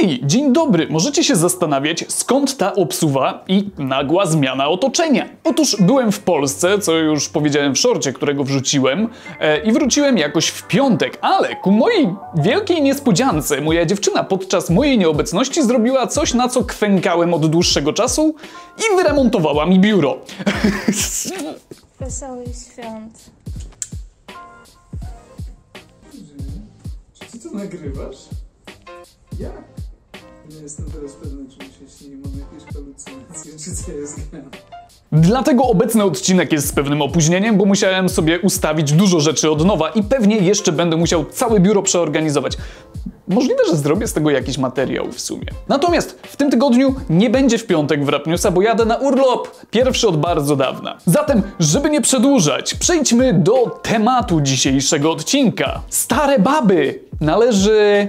Hej, dzień dobry! Możecie się zastanawiać, skąd ta obsuwa i nagła zmiana otoczenia. Otóż byłem w Polsce, co już powiedziałem w szorcie, którego wrzuciłem, e, i wróciłem jakoś w piątek, ale ku mojej wielkiej niespodziance moja dziewczyna podczas mojej nieobecności zrobiła coś, na co kwękałem od dłuższego czasu i wyremontowała mi biuro. Wesołych świąt. Czy ty to nagrywasz? Jak? Nie jestem teraz pewny, czy się śni, mam jakieś halucynacje, czy co jest. Dlatego obecny odcinek jest z pewnym opóźnieniem, bo musiałem sobie ustawić dużo rzeczy od nowa i pewnie jeszcze będę musiał całe biuro przeorganizować. Możliwe, że zrobię z tego jakiś materiał w sumie. Natomiast w tym tygodniu nie będzie w piątek w Rapnewsa, bo jadę na urlop. Pierwszy od bardzo dawna. Zatem, żeby nie przedłużać, przejdźmy do tematu dzisiejszego odcinka. Stare baby należy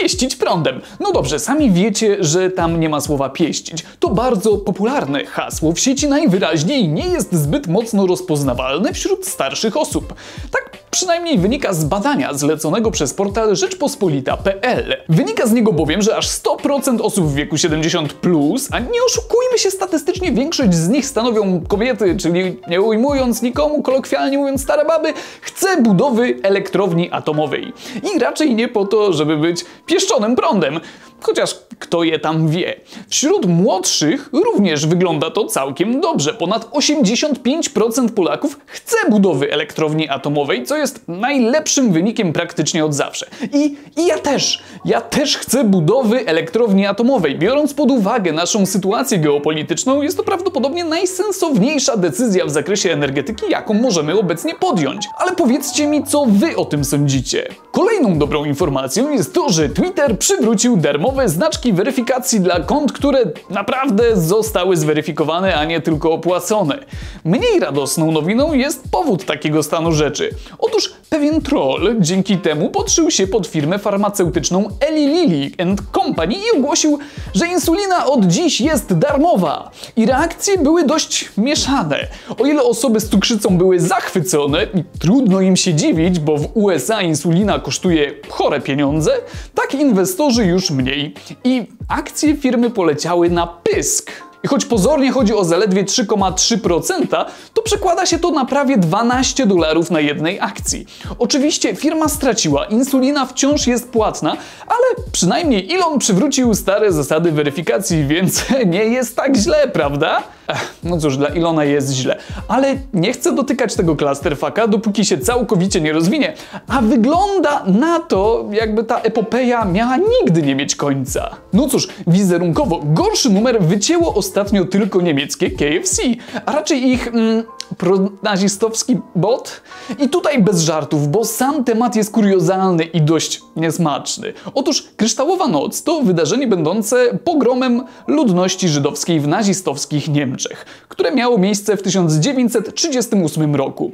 pieścić prądem. No dobrze, sami wiecie, że tam nie ma słowa pieścić. To bardzo popularne hasło w sieci najwyraźniej nie jest zbyt mocno rozpoznawalne wśród starszych osób. Tak przynajmniej wynika z badania zleconego przez portal Rzeczpospolita.pl. Wynika z niego bowiem, że aż 100% osób w wieku 70+, plus, a nie oszukujmy się statystycznie, większość z nich stanowią kobiety, czyli nie ujmując nikomu, kolokwialnie mówiąc stare baby, chce budowy elektrowni atomowej. I raczej nie po to, żeby być pieszczonym prądem, chociaż kto je tam wie. Wśród młodszych również wygląda to całkiem dobrze. Ponad 85% Polaków chce budowy elektrowni atomowej, co jest najlepszym wynikiem praktycznie od zawsze. I, I ja też, ja też chcę budowy elektrowni atomowej. Biorąc pod uwagę naszą sytuację geopolityczną, jest to prawdopodobnie najsensowniejsza decyzja w zakresie energetyki, jaką możemy obecnie podjąć. Ale powiedzcie mi, co wy o tym sądzicie. Kolejną dobrą informacją jest to, że Twitter przywrócił darmowe znaczki weryfikacji dla kont, które naprawdę zostały zweryfikowane, a nie tylko opłacone. Mniej radosną nowiną jest powód takiego stanu rzeczy. Otóż pewien troll dzięki temu podszył się pod firmę farmaceutyczną Eli Lilly Company i ogłosił, że insulina od dziś jest darmowa. I reakcje były dość mieszane. O ile osoby z cukrzycą były zachwycone i trudno im się dziwić, bo w USA insulina kosztuje chore pieniądze, tak inwestorzy już mniej. I akcje firmy poleciały na pysk. I choć pozornie chodzi o zaledwie 3,3%, to przekłada się to na prawie 12 dolarów na jednej akcji. Oczywiście firma straciła, insulina wciąż jest płatna, ale przynajmniej Elon przywrócił stare zasady weryfikacji, więc nie jest tak źle, prawda? Ech, no cóż, dla Ilona jest źle, ale nie chcę dotykać tego clusterfucka, dopóki się całkowicie nie rozwinie, a wygląda na to, jakby ta epopeja miała nigdy nie mieć końca. No cóż, wizerunkowo gorszy numer wycięło ostatnio tylko niemieckie KFC, a raczej ich mm, pronazistowski bot. I tutaj bez żartów, bo sam temat jest kuriozalny i dość niesmaczny. Otóż Kryształowa Noc to wydarzenie będące pogromem ludności żydowskiej w nazistowskich Niemczech, które miało miejsce w 1938 roku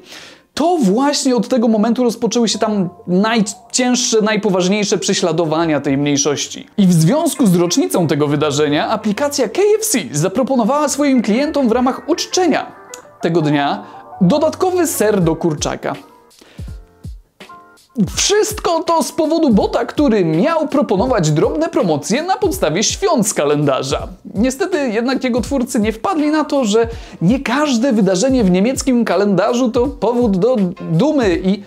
to właśnie od tego momentu rozpoczęły się tam najcięższe, najpoważniejsze prześladowania tej mniejszości. I w związku z rocznicą tego wydarzenia aplikacja KFC zaproponowała swoim klientom w ramach uczczenia tego dnia dodatkowy ser do kurczaka. Wszystko to z powodu bota, który miał proponować drobne promocje na podstawie świąt z kalendarza. Niestety jednak jego twórcy nie wpadli na to, że nie każde wydarzenie w niemieckim kalendarzu to powód do dumy i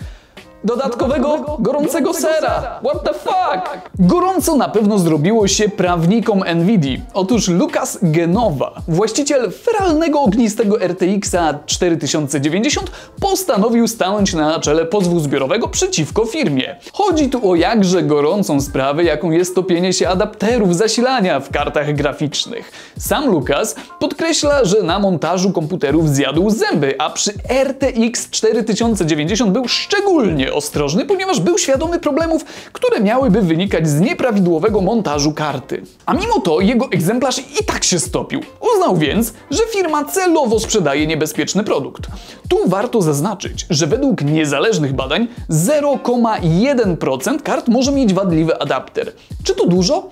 dodatkowego gorącego sera. What the fuck? Gorąco na pewno zrobiło się prawnikom Nvidia. Otóż Lukas Genowa, właściciel feralnego ognistego RTX 4090, postanowił stanąć na czele pozwu zbiorowego przeciwko firmie. Chodzi tu o jakże gorącą sprawę, jaką jest topienie się adapterów zasilania w kartach graficznych. Sam Lukas podkreśla, że na montażu komputerów zjadł zęby, a przy RTX 4090 był szczególnie ostrożny, ponieważ był świadomy problemów, które miałyby wynikać z nieprawidłowego montażu karty. A mimo to jego egzemplarz i tak się stopił. Uznał więc, że firma celowo sprzedaje niebezpieczny produkt. Tu warto zaznaczyć, że według niezależnych badań 0,1% kart może mieć wadliwy adapter. Czy to dużo?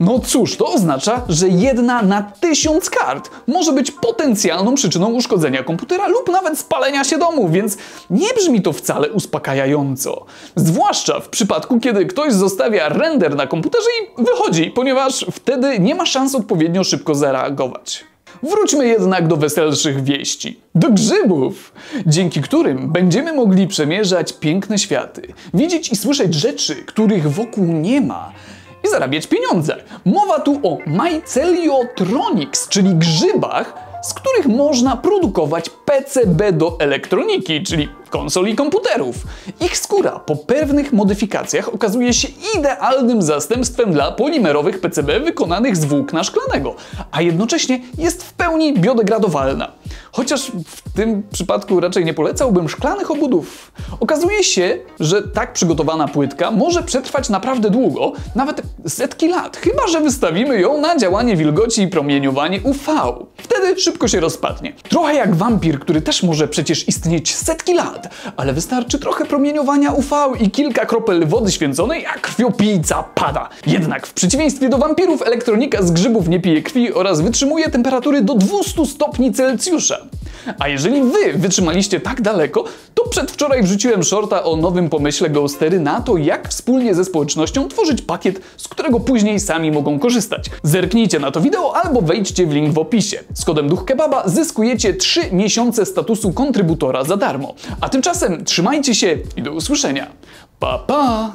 No cóż, to oznacza, że jedna na tysiąc kart może być potencjalną przyczyną uszkodzenia komputera lub nawet spalenia się domu, więc nie brzmi to wcale uspokajająco. Zwłaszcza w przypadku, kiedy ktoś zostawia render na komputerze i wychodzi, ponieważ wtedy nie ma szans odpowiednio szybko zareagować. Wróćmy jednak do weselszych wieści. Do grzybów, dzięki którym będziemy mogli przemierzać piękne światy, widzieć i słyszeć rzeczy, których wokół nie ma i zarabiać pieniądze. Mowa tu o myceliotronics, czyli grzybach, z których można produkować PCB do elektroniki, czyli konsol i komputerów. Ich skóra po pewnych modyfikacjach okazuje się idealnym zastępstwem dla polimerowych PCB wykonanych z włókna szklanego, a jednocześnie jest w pełni biodegradowalna. Chociaż w tym przypadku raczej nie polecałbym szklanych obudów. Okazuje się, że tak przygotowana płytka może przetrwać naprawdę długo, nawet setki lat, chyba że wystawimy ją na działanie wilgoci i promieniowanie UV. Wtedy szybko się rozpadnie. Trochę jak wampir, który też może przecież istnieć setki ale wystarczy trochę promieniowania UV i kilka kropel wody święconej, a krwiopijca pada. Jednak w przeciwieństwie do wampirów elektronika z grzybów nie pije krwi oraz wytrzymuje temperatury do 200 stopni Celsjusza. A jeżeli wy wytrzymaliście tak daleko, to przedwczoraj wrzuciłem shorta o nowym pomyśle Ghostery na to, jak wspólnie ze społecznością tworzyć pakiet, z którego później sami mogą korzystać. Zerknijcie na to wideo albo wejdźcie w link w opisie. Z kodem Duch Kebaba zyskujecie 3 miesiące statusu kontrybutora za darmo. A tymczasem trzymajcie się i do usłyszenia. Pa pa!